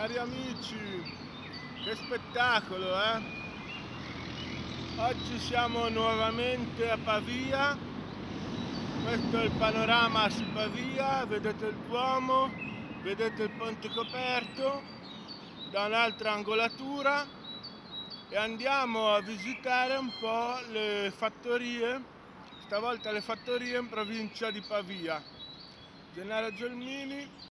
Cari amici, che spettacolo, eh? Oggi siamo nuovamente a Pavia, questo è il panorama su Pavia, vedete il Duomo, vedete il ponte coperto da un'altra angolatura e andiamo a visitare un po' le fattorie, stavolta le fattorie in provincia di Pavia. Gennaro Gelmini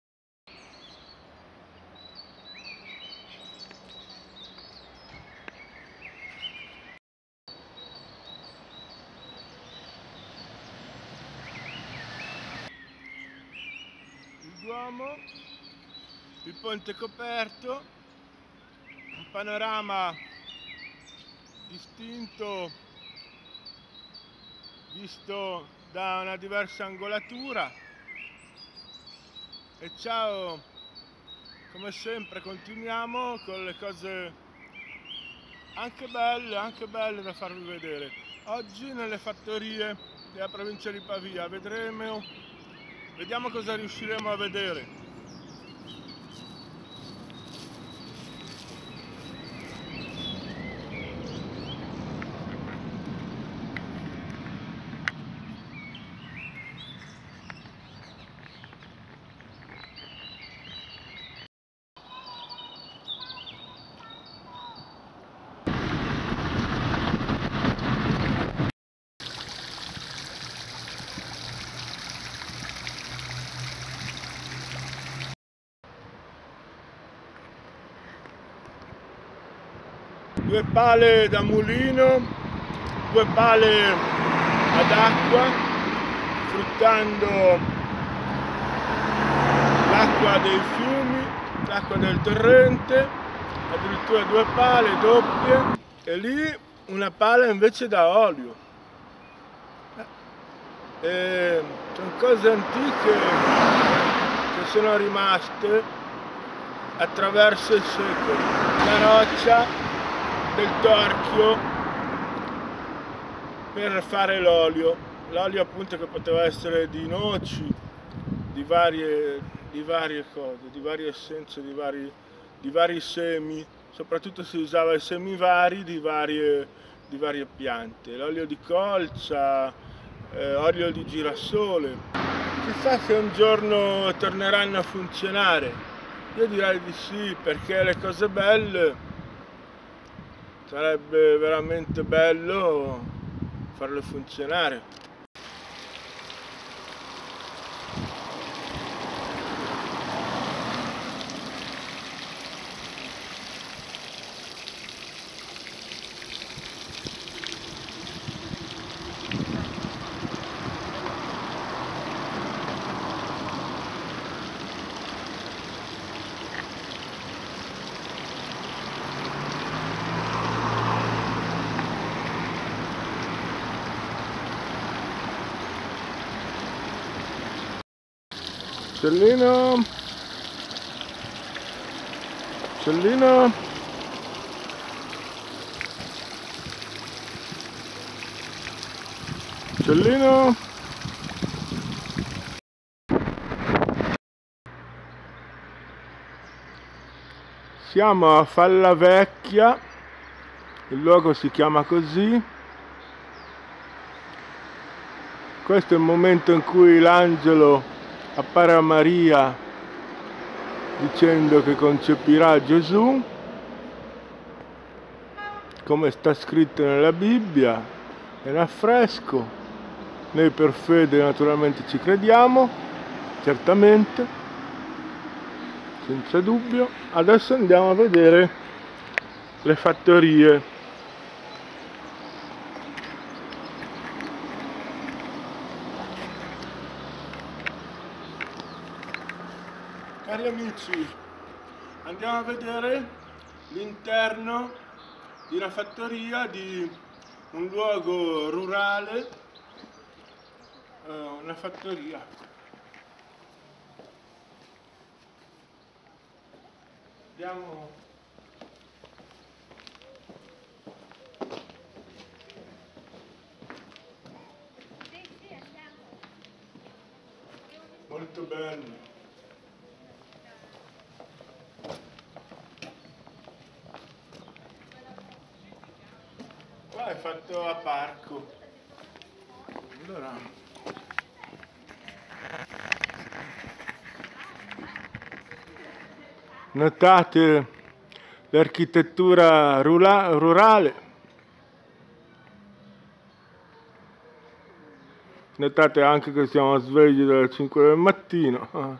Duomo, il ponte coperto, un panorama distinto visto da una diversa angolatura. E ciao come sempre continuiamo con le cose anche belle anche belle da farvi vedere. Oggi nelle fattorie della provincia di Pavia vedremo Vediamo cosa riusciremo a vedere. Due pale da mulino, due pale ad acqua, fruttando l'acqua dei fiumi, l'acqua del torrente, addirittura due pale doppie e lì una pala invece da olio. E sono cose antiche che sono rimaste attraverso il secolo. La roccia del torchio per fare l'olio. L'olio appunto che poteva essere di noci di varie, di varie cose di varie essenze di vari, di vari semi. Soprattutto si usava i semi vari di varie, di varie piante. L'olio di colza eh, olio di girasole. Chissà se un giorno torneranno a funzionare. Io direi di sì perché le cose belle sarebbe veramente bello farle funzionare Cellino Cellino Cellino Siamo a Falla Vecchia il luogo si chiama così. Questo è il momento in cui l'angelo appare a Maria dicendo che concepirà Gesù, come sta scritto nella Bibbia, è un affresco. Noi per fede naturalmente ci crediamo, certamente, senza dubbio. Adesso andiamo a vedere le fattorie. Amici, andiamo a vedere l'interno di una fattoria di un luogo rurale, uh, una fattoria. Andiamo molto bello questo a parco. Allora. Notate l'architettura rurale. Notate anche che siamo svegli dalle 5 del mattino.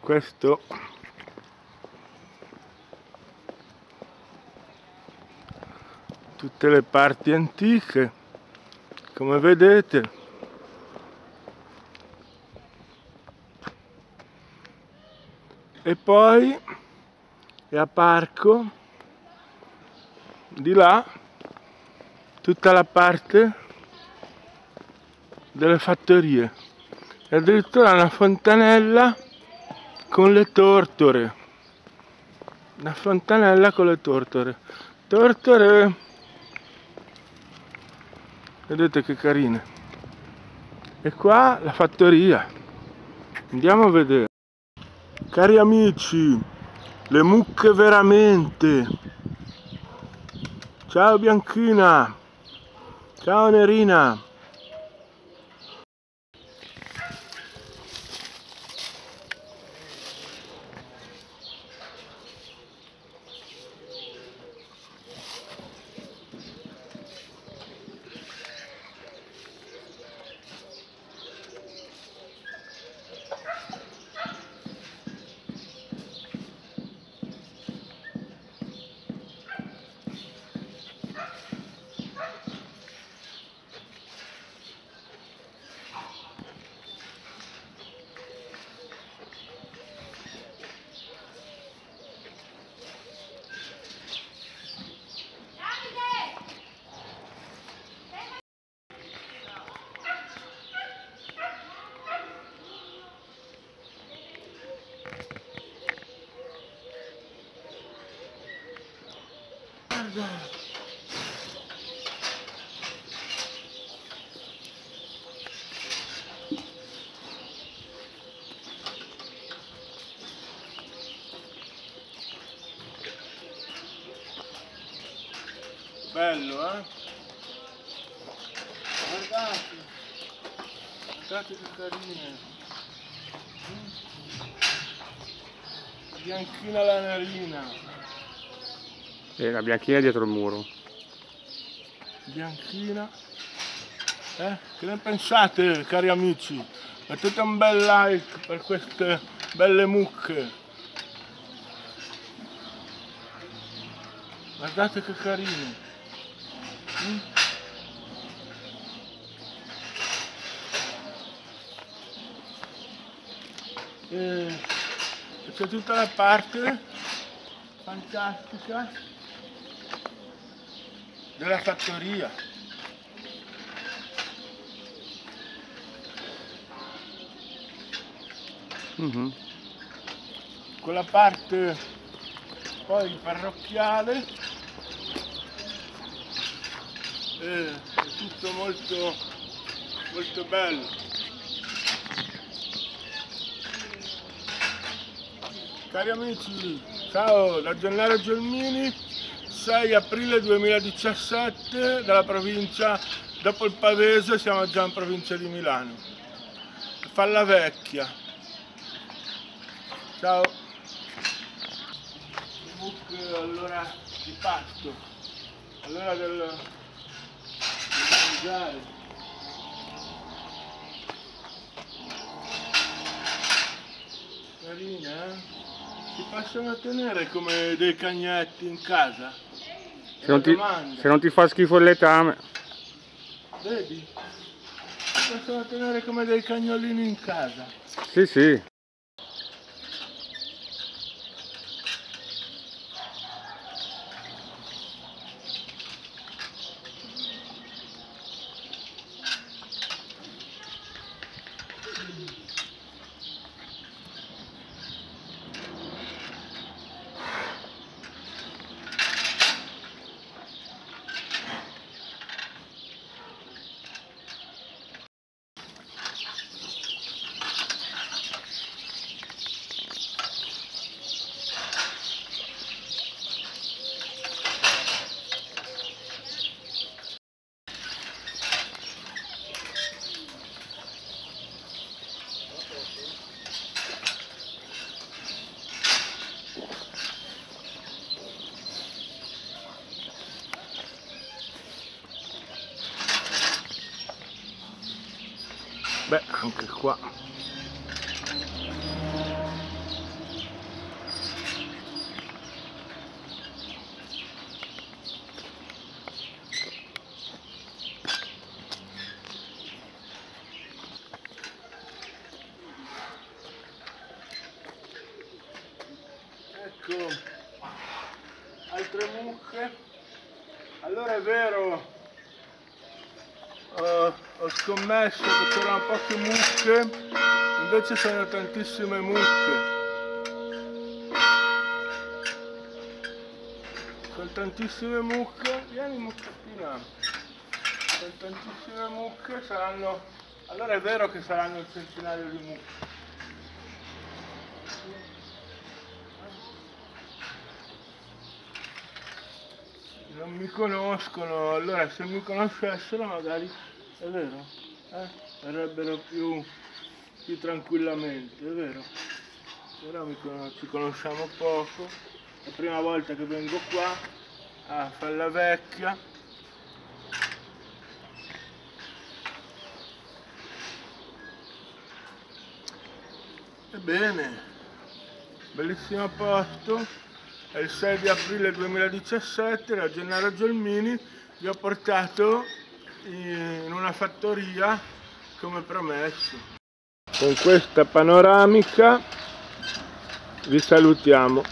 Questo tutte le parti antiche come vedete. E poi è a parco di là tutta la parte delle fattorie. E addirittura una fontanella con le tortore. Una fontanella con le tortore. Tortore vedete che carine. E qua la fattoria. Andiamo a vedere. Cari amici le mucche veramente. Ciao bianchina. Ciao nerina guarda bello eh? Guardate. Guardate che carine. Bianchina la narina e la bianchina dietro il muro. Bianchina. Eh? Che ne pensate, cari amici? Mettete un bel like per queste belle mucche. Guardate che carine. Mm? E c'è tutta la parte fantastica della fattoria. Mm -hmm. Con la parte poi parrocchiale eh, è tutto molto molto bello. Cari amici, ciao da Gennaro Gelmini 6 aprile 2017 dalla provincia, dopo il Pavese siamo già in provincia di Milano. Falla Vecchia. Ciao. Book allora di pasto, allora del, del mangiare. Carina, eh? Si possono tenere come dei cagnetti in casa? Se non, ti, se non, ti, fa schifo il letame. Vedi? Possono tenere come dei cagnolini in casa. Sì, sì. Scommesso che c'erano poche mucche invece sono tantissime mucche. Sono tantissime mucche vieni mucchettina sono tantissime mucche saranno allora è vero che saranno un centinaio di mucche. Non mi conoscono, allora se mi conoscessero magari, è vero, eh? verrebbero più, più tranquillamente, è vero. Però con- ci conosciamo poco, è la prima volta che vengo qua a Falla Vecchia. Ebbene, bellissimo posto, è il 6 di aprile 2017, da Gennaro Gelmini vi ho portato in una fattoria come promesso. Con questa panoramica vi salutiamo.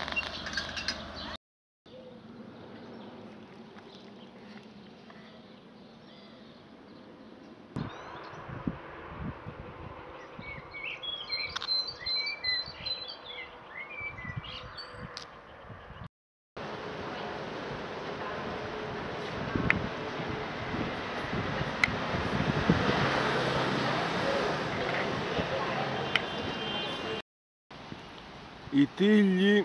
I tigli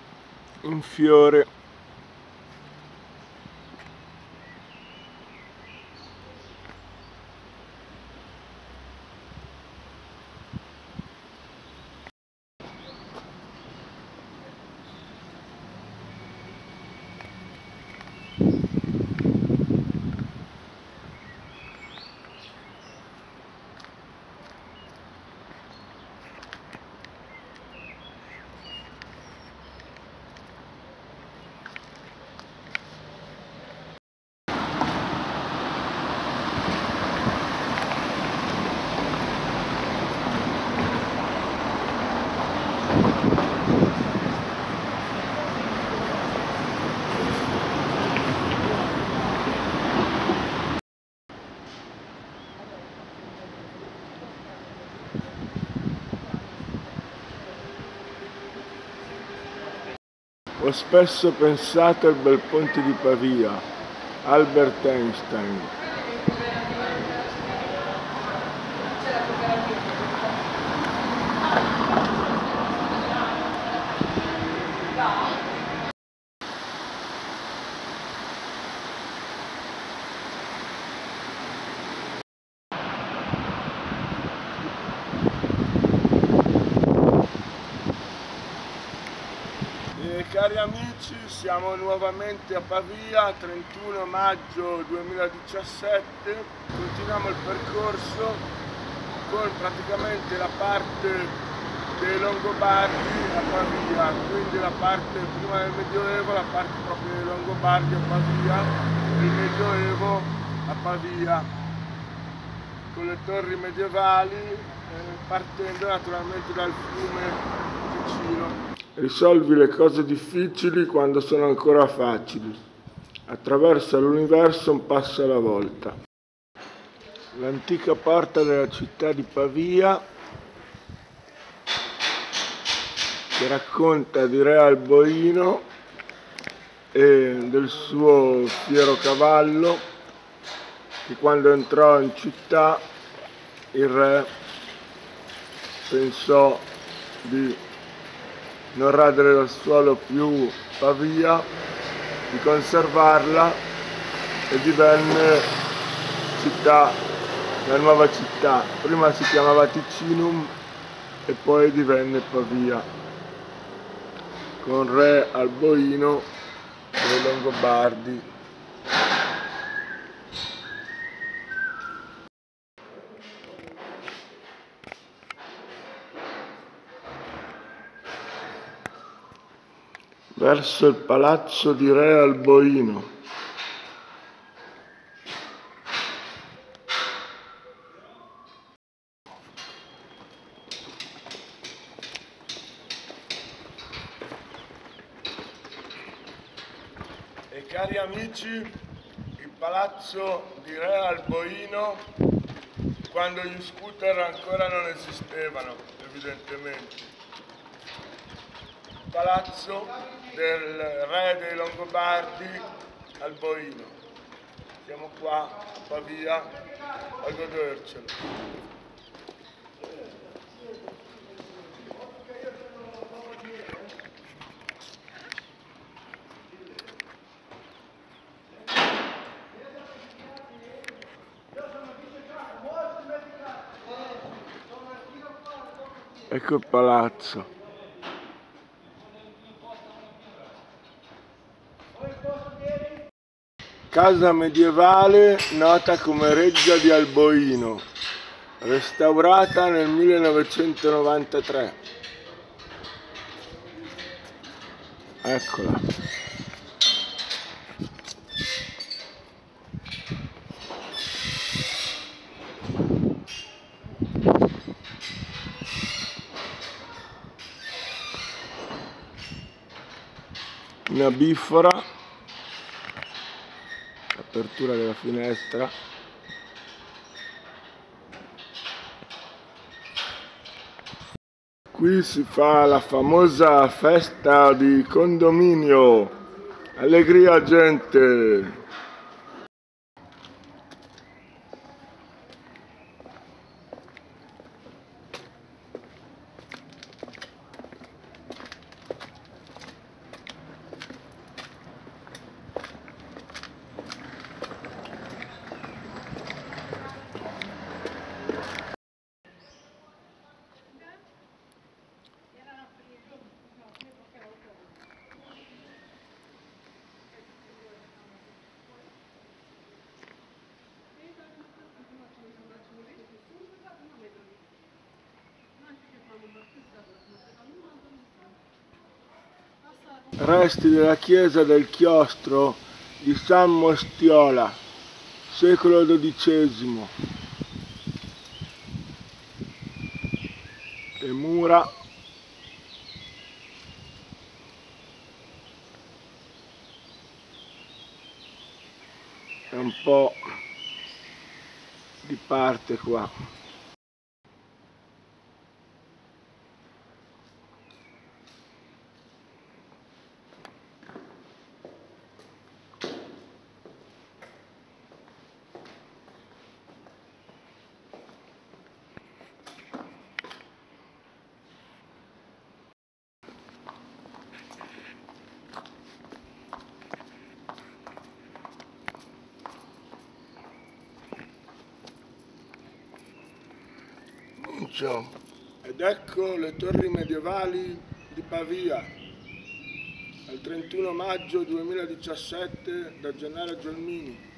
in fiore. Ho spesso pensato al bel ponte di Pavia, Albert Einstein. Eh, cari amici, siamo nuovamente a Pavia, 31 maggio 2017, continuiamo il percorso con praticamente la parte dei Longobardi a Pavia, quindi la parte prima del Medioevo, la parte proprio dei Longobardi a Pavia, del Medioevo a Pavia, con le torri medievali, eh, partendo naturalmente dal fiume Ticino. Risolvi le cose difficili quando sono ancora facili. Attraversa l'universo un passo alla volta. L'antica porta della città di Pavia che racconta di Re Alboino e del suo fiero cavallo che quando entrò in città il re pensò di non radere dal suolo più Pavia, di conservarla e divenne città, la nuova città. Prima si chiamava Ticinum e poi divenne Pavia, con re Alboino dei Longobardi. Verso il palazzo di Re Alboino. E cari amici, il palazzo di Re Alboino, quando gli scooter ancora non esistevano, evidentemente. Palazzo del re dei Longobardi Alboino. Siamo qua a Pavia a godercelo. Ecco il palazzo. Casa medievale nota come Reggia di Alboino, restaurata nel 1993. Eccola. Una bifora apertura della finestra. Qui si fa la famosa festa di condominio. Allegria gente Resti della chiesa del chiostro di San Mostiola, secolo XII. Le mura e un po' di parte qua. Mincio. Ed ecco le torri medievali di Pavia, al 31 maggio 2017 da Gennaro Giolmini.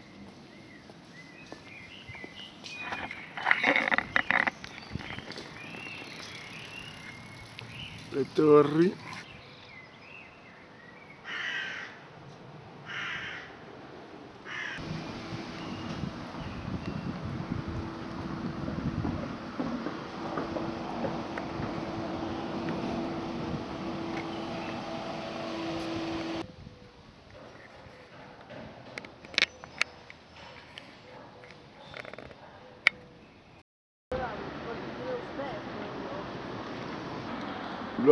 Le torri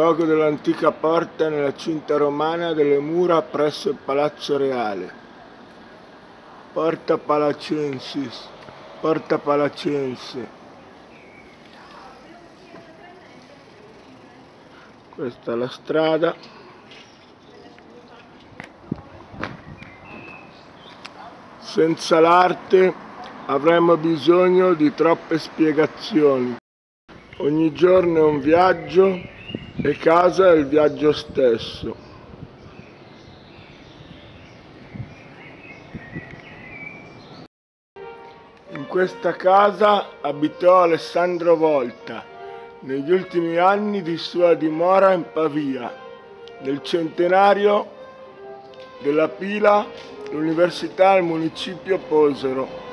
luogo dell'antica porta nella cinta romana delle mura presso il Palazzo Reale. Porta Palacensis, Porta Palacense. Questa è la strada. Senza l'arte avremmo bisogno di troppe spiegazioni. Ogni giorno è un viaggio e casa è il viaggio stesso. In questa casa abitò Alessandro Volta negli ultimi anni di sua dimora in Pavia, nel centenario della Pila, l'università e il municipio Posero.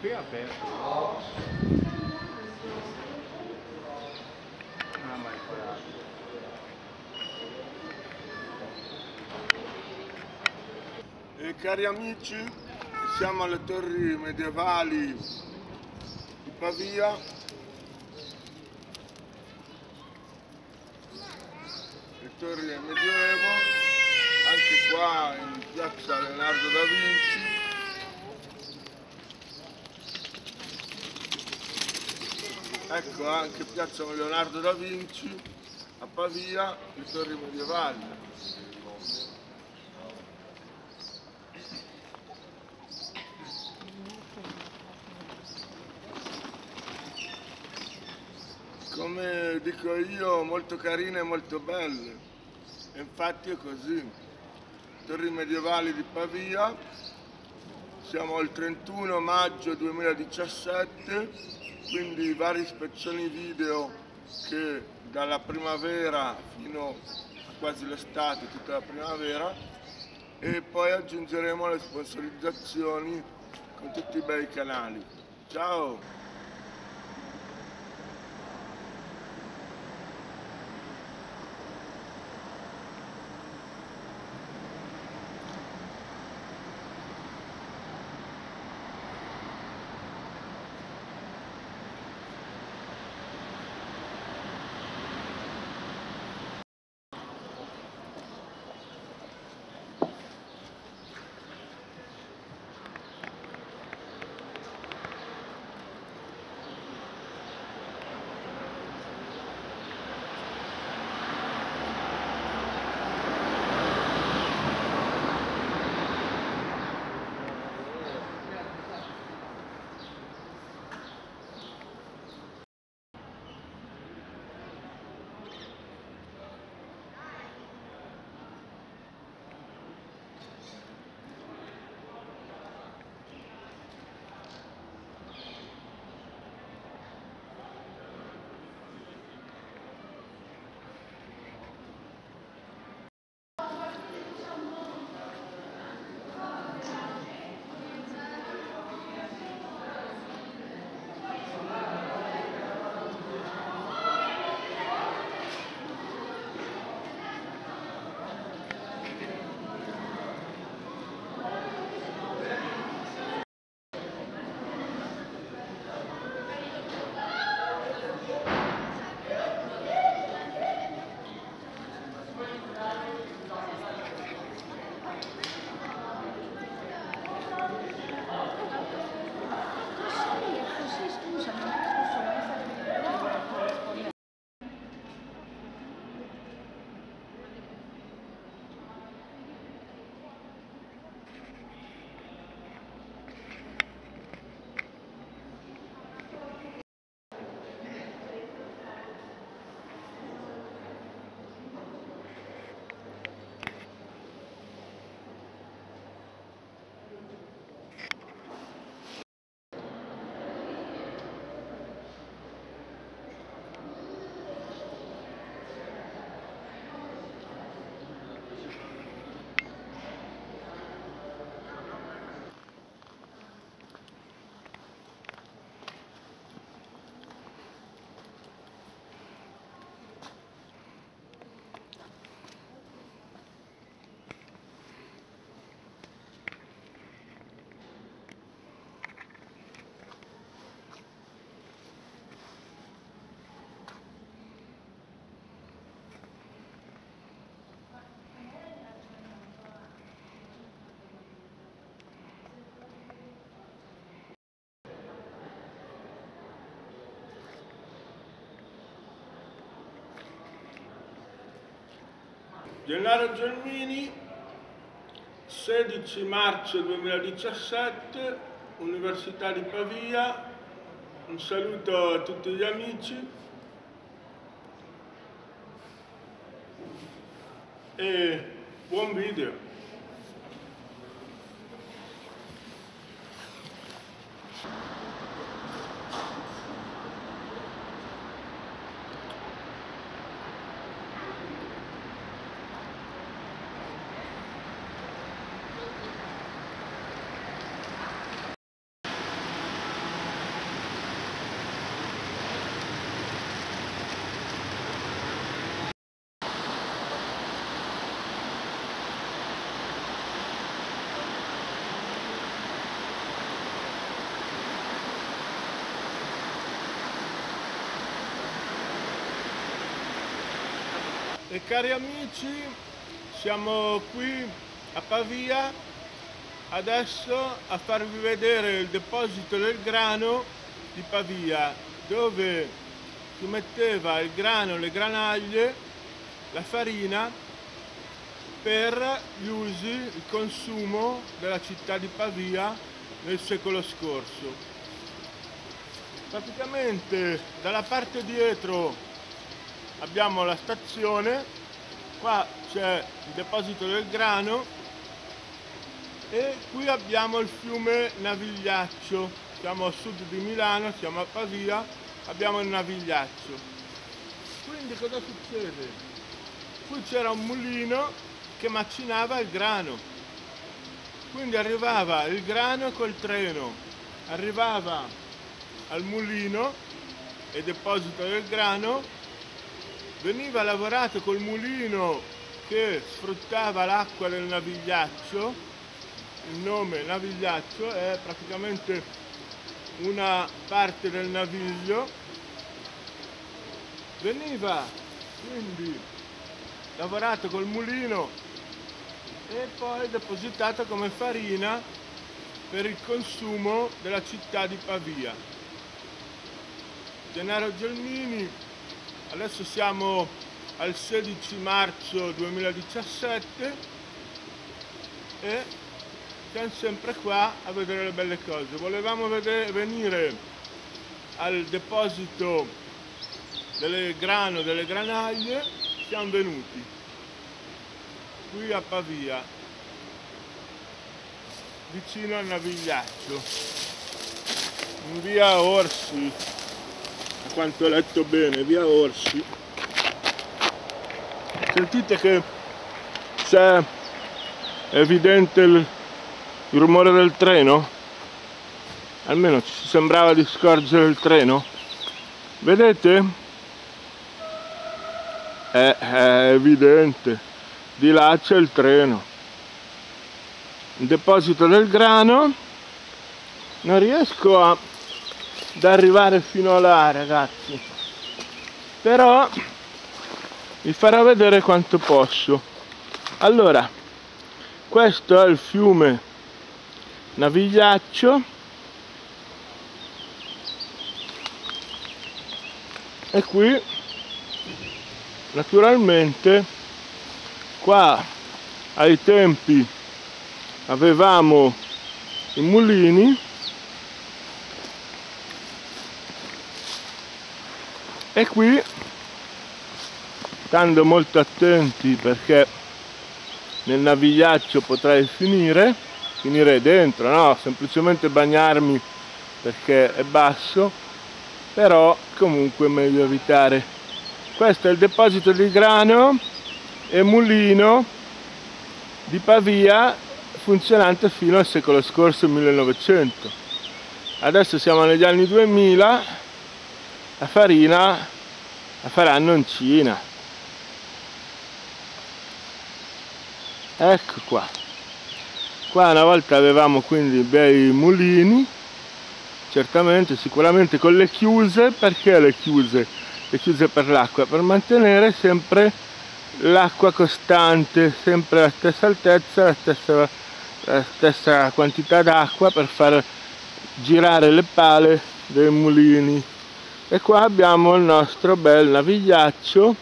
Qui è aperto. Ah, ma è quella. E cari amici, siamo alle torri medievali di Pavia. Le torri del Medioevo, anche qua in piazza Leonardo da Vinci. Ecco anche piazza Leonardo da Vinci a Pavia, le torri medievali. come dico io, molto carine e molto belle. E infatti è così. Torri medievali di Pavia, siamo al 31 maggio 2017, quindi vari spezzoni video che dalla primavera fino a quasi l'estate, tutta la primavera, e poi aggiungeremo le sponsorizzazioni con tutti i bei canali. Ciao! Gennaro Gelmini, 16 marzo 2017, Università di Pavia. Un saluto a tutti gli amici. E buon video. E cari amici, siamo qui a Pavia adesso a farvi vedere il deposito del grano di Pavia dove si metteva il grano, le granaglie, la farina per gli usi, il consumo della città di Pavia nel secolo scorso. Praticamente dalla parte dietro abbiamo la stazione, qua c'è il deposito del grano e qui abbiamo il fiume Navigliaccio, siamo a sud di Milano, siamo a Pavia, abbiamo il Navigliaccio. Quindi cosa succede? Qui c'era un mulino che macinava il grano, quindi arrivava il grano col treno, arrivava al mulino e deposito del grano veniva lavorato col mulino che sfruttava l'acqua del navigliaccio, il nome navigliaccio è praticamente una parte del naviglio, veniva quindi lavorato col mulino e poi depositato come farina per il consumo della città di Pavia. Gennaro Gelmini Adesso siamo al 16 marzo 2017 e siamo sempre qua a vedere le belle cose. Volevamo vedere, venire al deposito del grano, delle granaglie, siamo venuti qui a Pavia, vicino al Navigliaccio, in via Orsi quanto ho letto bene, via Orsi. Sentite che c'è evidente il, il rumore del treno? Almeno ci sembrava di scorgere il treno. Vedete? È, è evidente. Di là c'è il treno. Il deposito del grano. Non riesco a da arrivare fino a là ragazzi. Però vi farò vedere quanto posso. Allora questo è il fiume Navigliaccio. E qui naturalmente qua ai tempi avevamo i mulini e qui stando molto attenti perché nel navigliaccio potrei finire finire dentro no? Semplicemente bagnarmi perché è basso però comunque meglio evitare. Questo è il deposito di grano e mulino di Pavia funzionante fino al secolo scorso 1900 adesso siamo negli anni 2000 la farina la faranno in Cina. Ecco qua. Qua una volta avevamo quindi bei mulini certamente sicuramente con le chiuse. Perché le chiuse? Le chiuse per l'acqua per mantenere sempre l'acqua costante sempre la stessa altezza la stessa, la stessa quantità d'acqua per far girare le pale dei mulini e qua abbiamo il nostro bel navigliaccio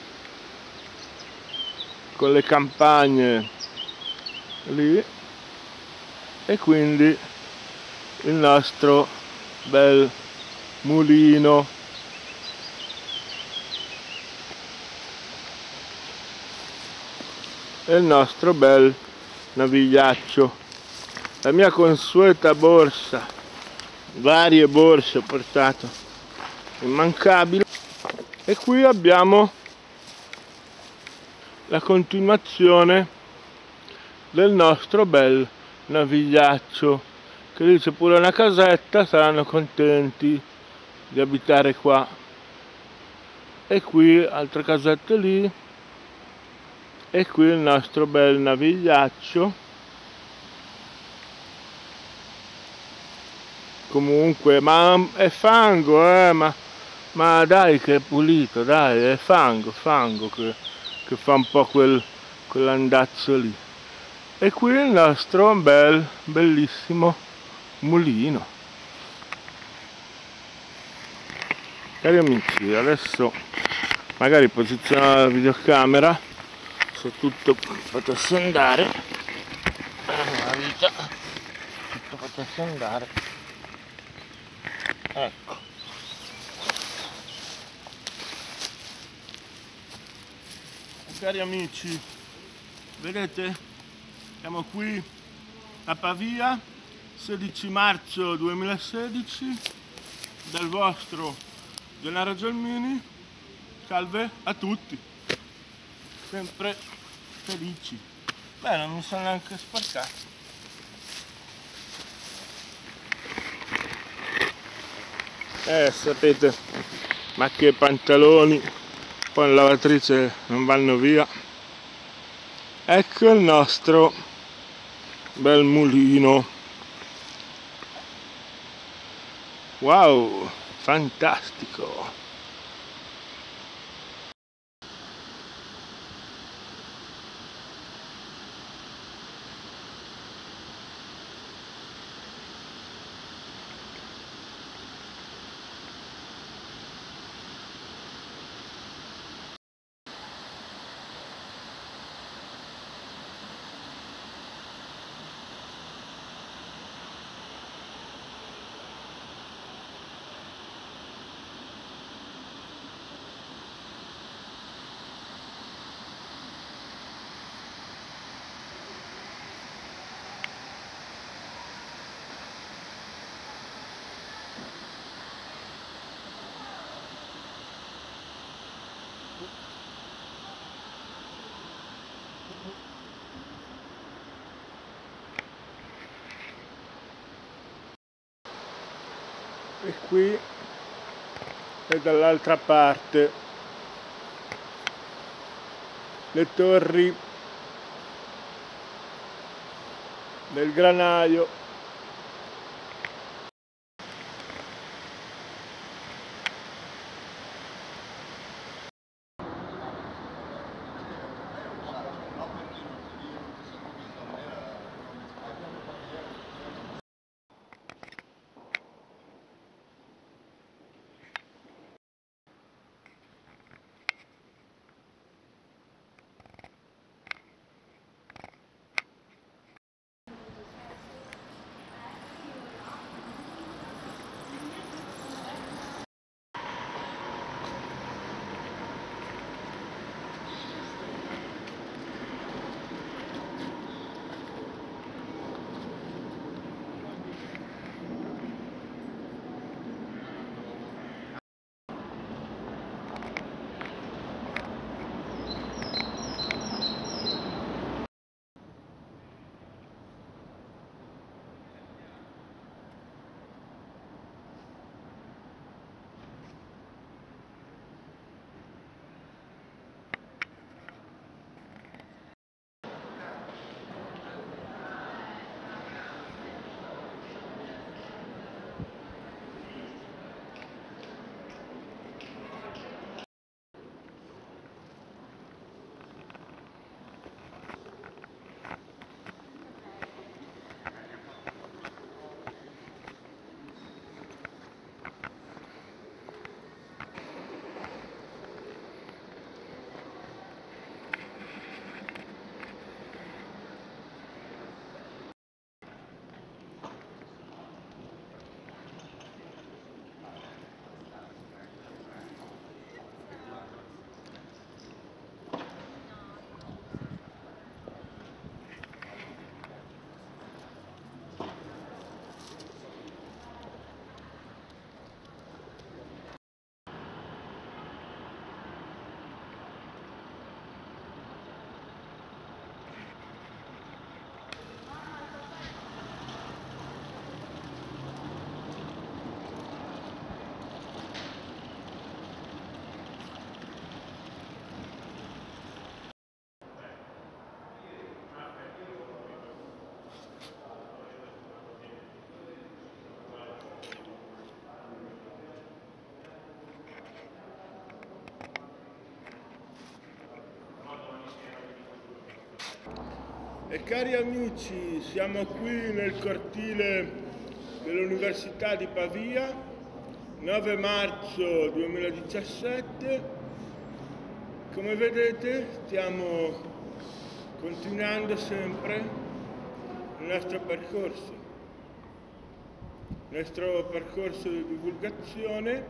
con le campagne lì e quindi il nostro bel mulino. E il nostro bel navigliaccio la mia consueta borsa varie borse ho portato immancabile. E qui abbiamo la continuazione del nostro bel navigliaccio che lì c'è pure una casetta saranno contenti di abitare qua. E qui altre casette lì. E qui il nostro bel navigliaccio. Comunque ma è fango eh ma, ma dai che è pulito dai è fango fango che, che fa un po' quel quell'andazzo lì. E qui il nostro bel bellissimo mulino. Cari amici adesso magari posiziono la videocamera se tutto potesse andare. La vita tutto potesse andare. Ecco cari amici vedete? Siamo qui a Pavia 16 marzo 2016 dal vostro Gennaro Gelmini salve a tutti. Sempre felici. Beh non mi sono neanche sporcato. Eh sapete ma che pantaloni poi in lavatrice non vanno via. Ecco il nostro bel mulino. Wow fantastico e qui e dall'altra parte. Le torri del granaio E cari amici, siamo qui nel cortile dell'Università di Pavia, 9 marzo 2017. Come vedete stiamo continuando sempre il nostro percorso, il nostro percorso di divulgazione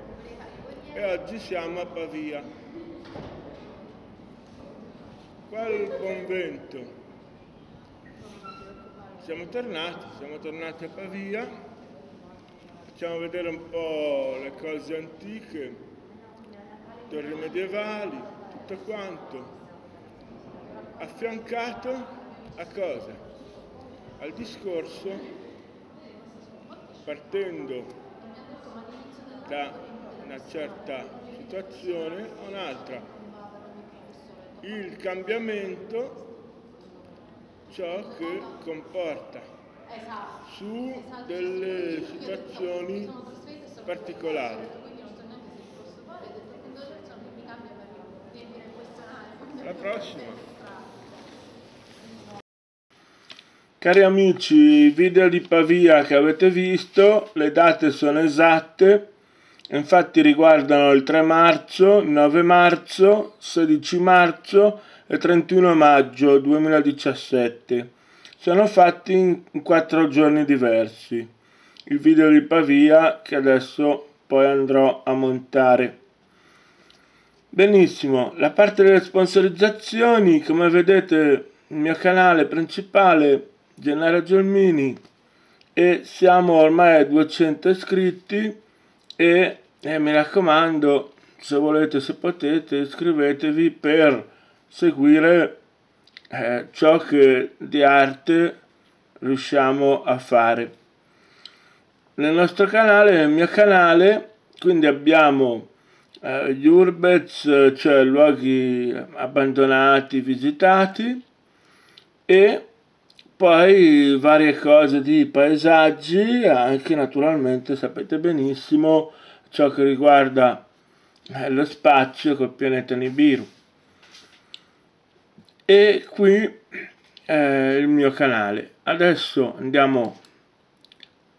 e oggi siamo a Pavia. Qua il buon vento. Siamo tornati, siamo tornati a Pavia, facciamo vedere un po' le cose antiche, torri medievali, tutto quanto, affiancato a cosa? Al discorso partendo da una certa situazione a un'altra. Il cambiamento ciò che comporta su delle situazioni particolari. Alla prossima. Cari amici, video di Pavia che avete visto, le date sono esatte, infatti riguardano il 3 marzo, il 9 marzo, 16 marzo e 31 maggio 2017. Sono fatti in quattro giorni diversi. Il video di Pavia che adesso poi andrò a montare. Benissimo, la parte delle sponsorizzazioni, come vedete il mio canale principale Gennaro Gelmini e siamo ormai a 200 iscritti e, e mi raccomando se volete se potete iscrivetevi per seguire eh, ciò che di arte riusciamo a fare. Nel nostro canale, nel mio canale, quindi abbiamo eh, gli urbets, cioè luoghi abbandonati, visitati, e poi varie cose di paesaggi, anche naturalmente sapete benissimo ciò che riguarda eh, lo spazio col pianeta Nibiru e qui è il mio canale. Adesso andiamo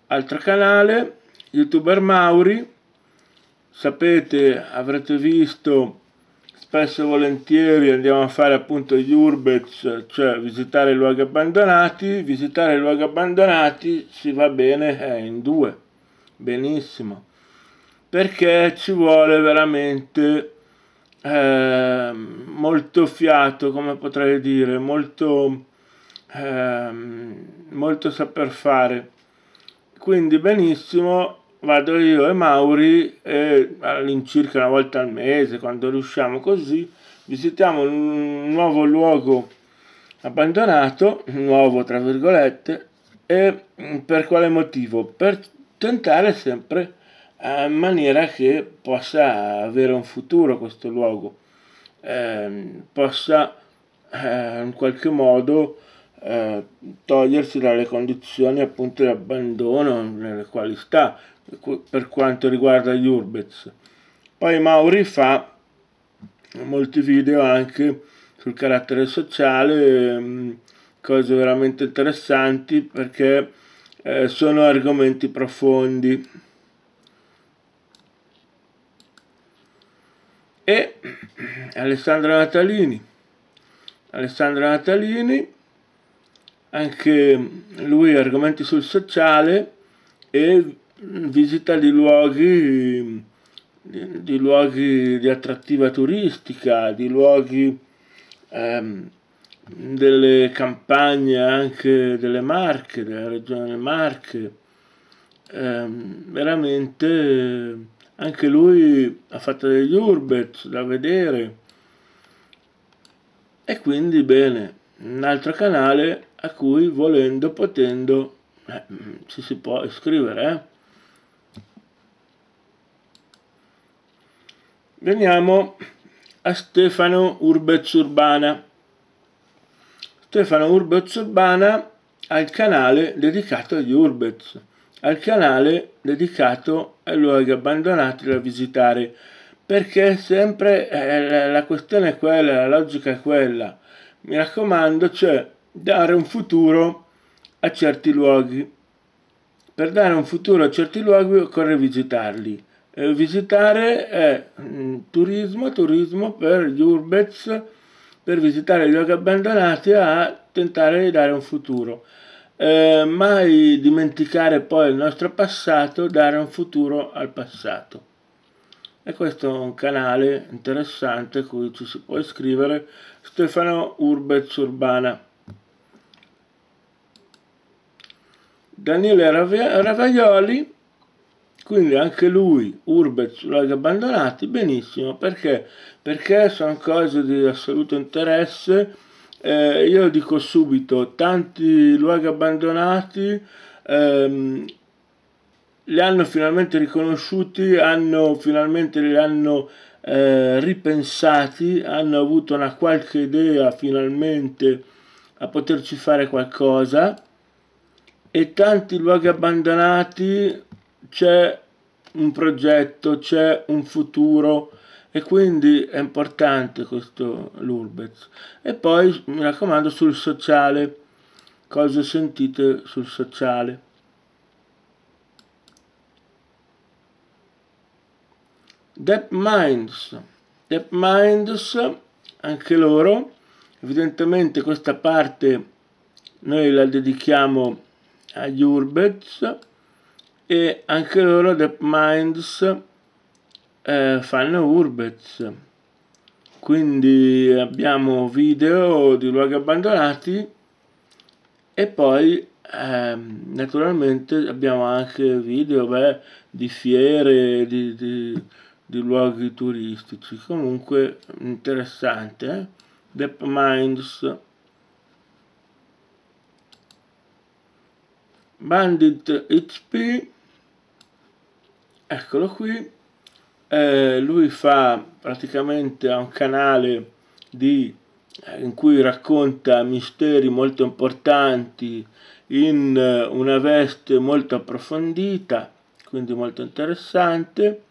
altro canale youtuber Mauri. Sapete avrete visto spesso e volentieri andiamo a fare appunto gli urbets cioè visitare luoghi abbandonati. Visitare luoghi abbandonati si va bene eh, in due. Benissimo. Perché ci vuole veramente eh, molto fiato, come potrei dire, molto, eh, molto saper fare. Quindi benissimo, vado io e Mauri e all'incirca una volta al mese, quando riusciamo così, visitiamo un nuovo luogo abbandonato, nuovo tra virgolette, e per quale motivo? Per tentare sempre in maniera che possa avere un futuro questo luogo, eh, possa eh, in qualche modo eh, togliersi dalle condizioni appunto di abbandono nelle quali sta per quanto riguarda gli urbets. Poi Mauri fa molti video anche sul carattere sociale, mm, cose veramente interessanti perché eh, sono argomenti profondi. E Alessandro Natalini. Alessandro Natalini, anche lui argomenti sul sociale e visita di luoghi di, luoghi di attrattiva turistica, di luoghi ehm, delle campagne anche delle Marche, della regione Marche, ehm, veramente anche lui ha fatto degli urbet da vedere. E quindi bene un altro canale a cui volendo potendo eh, ci si può iscrivere eh? veniamo a Stefano Urbez Urbana. Stefano Urbez Urbana ha il canale dedicato agli Urbez al canale dedicato ai luoghi abbandonati da visitare perché sempre eh, la questione è quella, la logica è quella. Mi raccomando, cioè dare un futuro a certi luoghi. Per dare un futuro a certi luoghi occorre visitarli. Eh, visitare è mm, turismo, turismo per gli urbez, per visitare gli luoghi abbandonati a tentare di dare un futuro. Eh, mai dimenticare poi il nostro passato, dare un futuro al passato. E questo è un canale interessante a cui ci si può iscrivere, Stefano Urbez Urbana. Daniele Ravaioli, quindi anche lui, Urbez, luoghi abbandonati, benissimo, perché? Perché sono cose di assoluto interesse, eh, io dico subito, tanti luoghi abbandonati ehm, li hanno finalmente riconosciuti, hanno finalmente li hanno eh, ripensati, hanno avuto una qualche idea finalmente a poterci fare qualcosa. E tanti luoghi abbandonati c'è un progetto, c'è un futuro e quindi è importante questo l'Urbez. E poi mi raccomando sul sociale, cose sentite sul sociale. Deep Minds. Deep Minds, anche loro, evidentemente questa parte noi la dedichiamo agli Urbets e anche loro Deep Minds eh, fanno Urbets. Quindi abbiamo video di luoghi abbandonati e poi eh, naturalmente abbiamo anche video beh, di fiere, di, di di luoghi turistici. Comunque interessante, eh? Deep Minds. Bandit HP, eccolo qui, eh, lui fa praticamente un canale di, eh, in cui racconta misteri molto importanti in eh, una veste molto approfondita, quindi molto interessante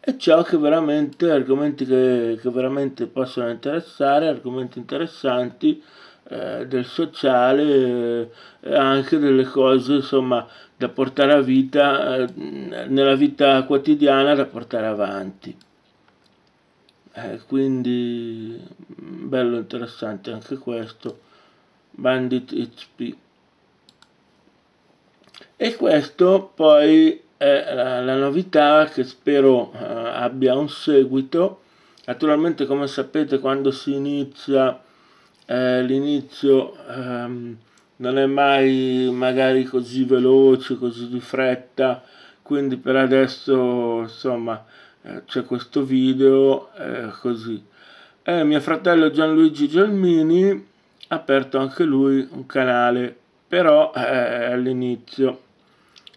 e ciò che veramente, argomenti che, che veramente possono interessare, argomenti interessanti eh, del sociale eh, e anche delle cose insomma da portare a vita, eh, nella vita quotidiana da portare avanti. Quindi bello interessante anche questo, Bandit XP. E questo poi è la, la novità che spero abbia un seguito. Naturalmente come sapete quando si inizia eh, l'inizio ehm, non è mai magari così veloce, così di fretta, quindi per adesso insomma eh, c'è questo video eh, così. E mio fratello Gianluigi Gelmini ha aperto anche lui un canale, però eh, all'inizio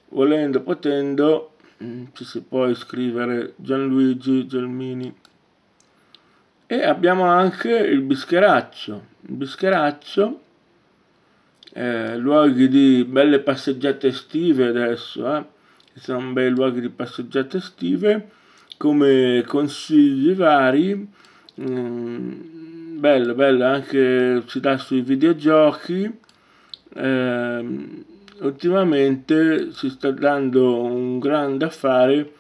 volendo, potendo, mm, ci si può iscrivere Gianluigi Gelmini. E abbiamo anche il Bischeraccio. Il Bischeraccio, eh, luoghi di belle passeggiate estive adesso, eh? sono bei luoghi di passeggiate estive, come consigli vari, mm, bello, bello, anche si dà sui videogiochi, eh, ultimamente si sta dando un grande affare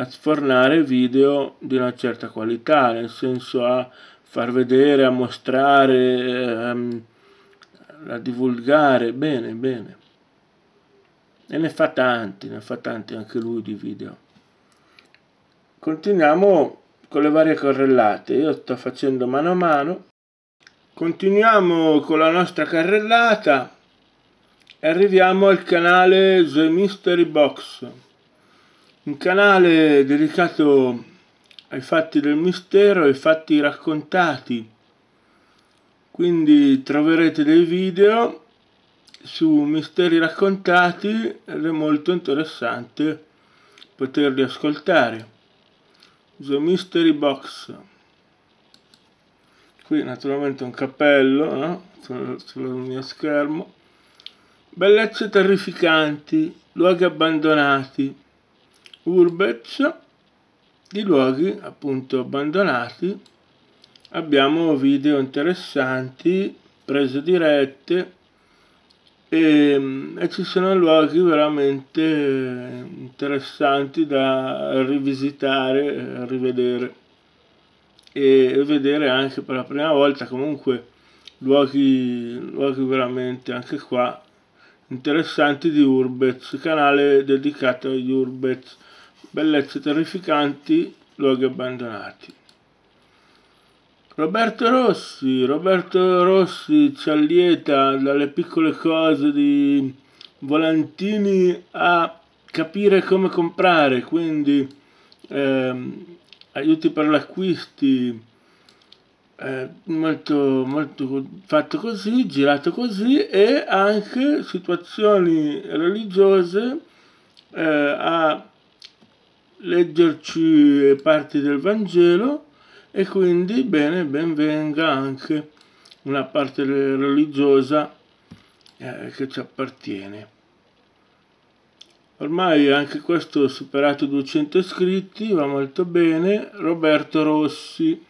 a sfornare video di una certa qualità, nel senso a far vedere, a mostrare, ehm, a divulgare, bene, bene. E ne fa tanti, ne fa tanti anche lui di video. Continuiamo con le varie carrellate, io sto facendo mano a mano. Continuiamo con la nostra carrellata arriviamo al canale The Mystery Box, un canale dedicato ai fatti del mistero, ai fatti raccontati. Quindi troverete dei video su misteri raccontati ed è molto interessante poterli ascoltare. The Mystery Box. Qui naturalmente un cappello no? sul, sul mio schermo Bellezze terrificanti, luoghi abbandonati, urbez, di luoghi appunto abbandonati. Abbiamo video interessanti prese dirette e, e ci sono luoghi veramente interessanti da rivisitare, rivedere e vedere anche per la prima volta comunque luoghi, luoghi veramente anche qua interessanti di Urbez, canale dedicato agli Urbez, bellezze terrificanti, luoghi abbandonati. Roberto Rossi, Roberto Rossi ci allieta dalle piccole cose di volantini a capire come comprare, quindi ehm, aiuti per l'acquisti, eh, molto, molto fatto così, girato così e anche situazioni religiose eh, a leggerci parti del Vangelo e quindi bene, ben venga anche una parte religiosa eh, che ci appartiene. Ormai anche questo ha superato 200 iscritti, va molto bene. Roberto Rossi.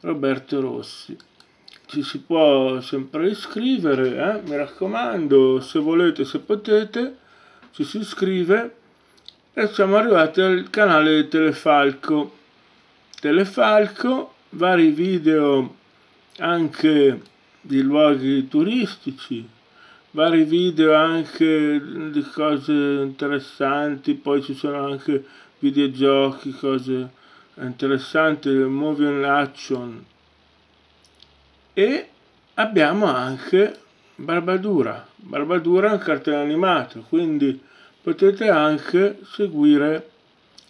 Roberto Rossi. Ci si può sempre iscrivere, eh? mi raccomando, se volete, se potete, ci si iscrive e siamo arrivati al canale Telefalco. Telefalco, vari video anche di luoghi turistici, vari video anche di cose interessanti, poi ci sono anche videogiochi, cose interessanti, movie action e abbiamo anche Barbadura, Barbadura è un cartone animato, quindi potete anche seguire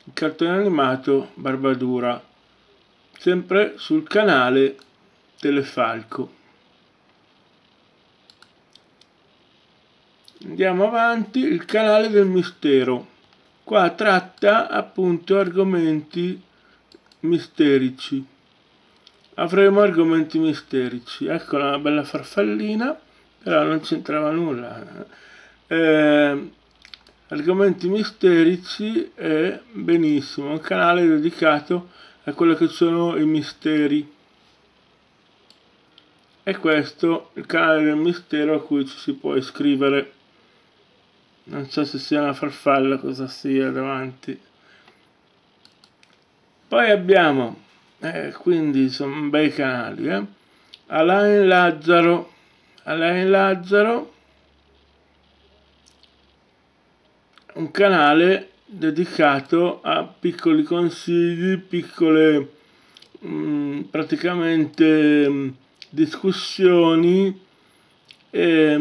il cartone animato Barbadura, sempre sul canale Telefalco. Andiamo avanti, il canale del mistero. Qua tratta appunto argomenti misterici. Avremo argomenti misterici. Ecco una bella farfallina, però non c'entrava nulla. Eh, argomenti misterici è benissimo, un canale dedicato a quello che sono i misteri. E questo il canale del mistero a cui ci si può iscrivere non so se sia una farfalla cosa sia davanti poi abbiamo eh, quindi sono bei canali eh? Alain Lazzaro Alain Lazzaro un canale dedicato a piccoli consigli piccole mh, mm, praticamente mh, mm, discussioni e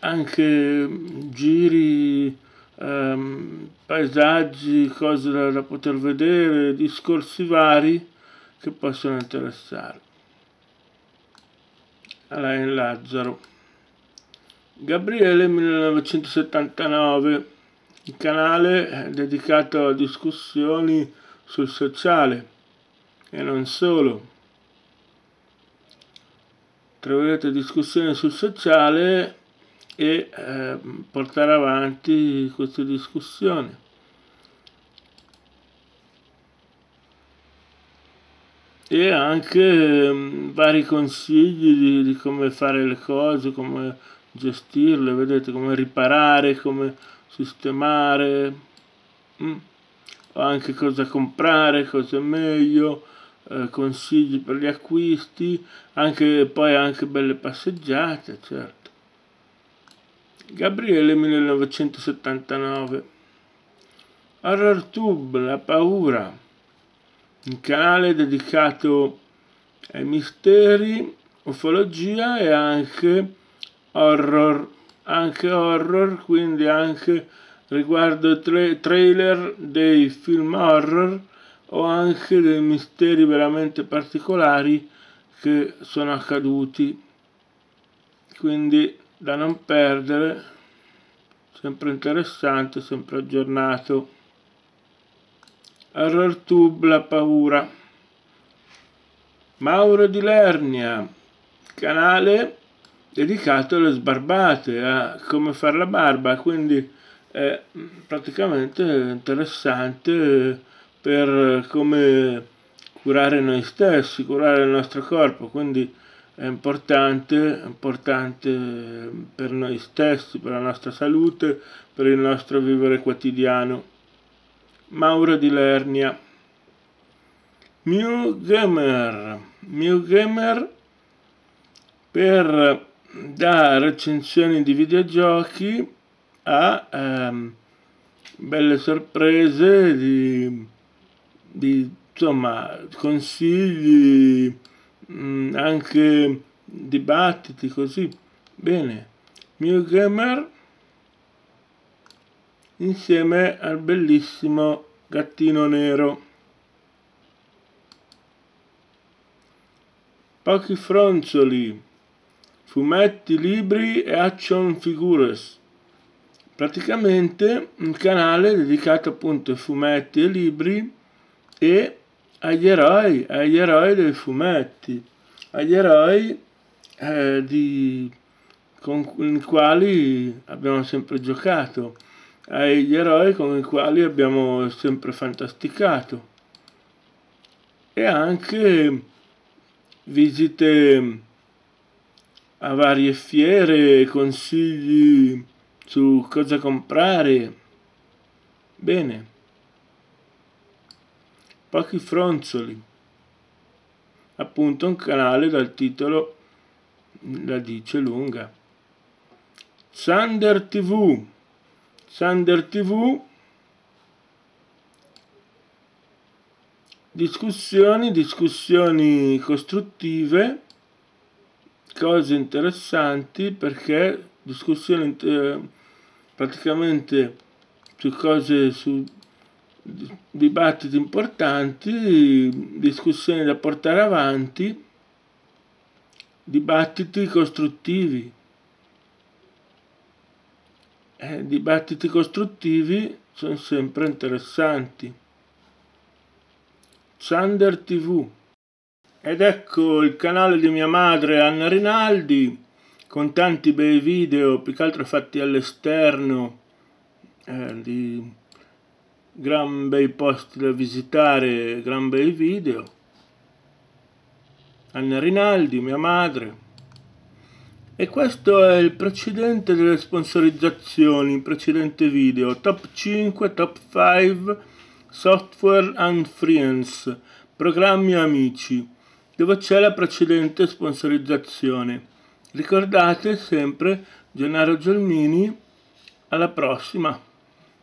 anche giri, ehm, paesaggi, cose da, da poter vedere, discorsi vari che possono interessare. Alain Lazzaro. Gabriele 1979, il canale dedicato a discussioni sul sociale e non solo troverete discussioni sul sociale e eh, portare avanti queste discussioni. E anche eh, vari consigli di, di, come fare le cose, come gestirle, vedete, come riparare, come sistemare, mm. o anche cosa comprare, cosa è meglio, eh, consigli per gli acquisti, anche, poi anche belle passeggiate, certo. Gabriele 1979 Horror Tube, la paura, un canale dedicato ai misteri, ufologia e anche horror, anche horror, quindi anche riguardo tra- trailer dei film horror o anche dei misteri veramente particolari che sono accaduti. Quindi da non perdere, sempre interessante, sempre aggiornato. Horror Tube, la paura. Mauro di Lernia, canale dedicato alle sbarbate, a come fare la barba, quindi è praticamente interessante per come curare noi stessi, curare il nostro corpo, quindi è importante, importante per noi stessi, per la nostra salute, per il nostro vivere quotidiano. Mauro di Lernia. Mew Gamer. Mew Gamer per da recensioni di videogiochi a ehm, belle sorprese di, di insomma consigli mh, mm, anche dibattiti così. Bene Mew Gamer insieme al bellissimo gattino nero. Pochi fronzoli fumetti, libri e action figures. Praticamente un canale dedicato appunto ai fumetti e libri e agli eroi, agli eroi dei fumetti, agli eroi eh, di, con i quali abbiamo sempre giocato, agli eroi con i quali abbiamo sempre fantasticato. E anche visite a varie fiere, consigli su cosa comprare. Bene. Pochi fronzoli. Appunto un canale dal titolo la dice lunga. Sander TV. Sander TV. Discussioni, discussioni costruttive, cose interessanti perché discussioni eh, praticamente su cose, su dibattiti importanti, discussioni da portare avanti, dibattiti costruttivi. Eh, dibattiti costruttivi sono sempre interessanti. Sander TV. Ed ecco il canale di mia madre Anna Rinaldi con tanti bei video, più che altro fatti all'esterno, eh, di gran bei posti da visitare, gran bei video. Anna Rinaldi, mia madre. E questo è il precedente delle sponsorizzazioni, il precedente video, top 5, top 5, software and friends, programmi amici, dove c'è la precedente sponsorizzazione. Ricordate sempre Gennaro Gelmini, alla prossima!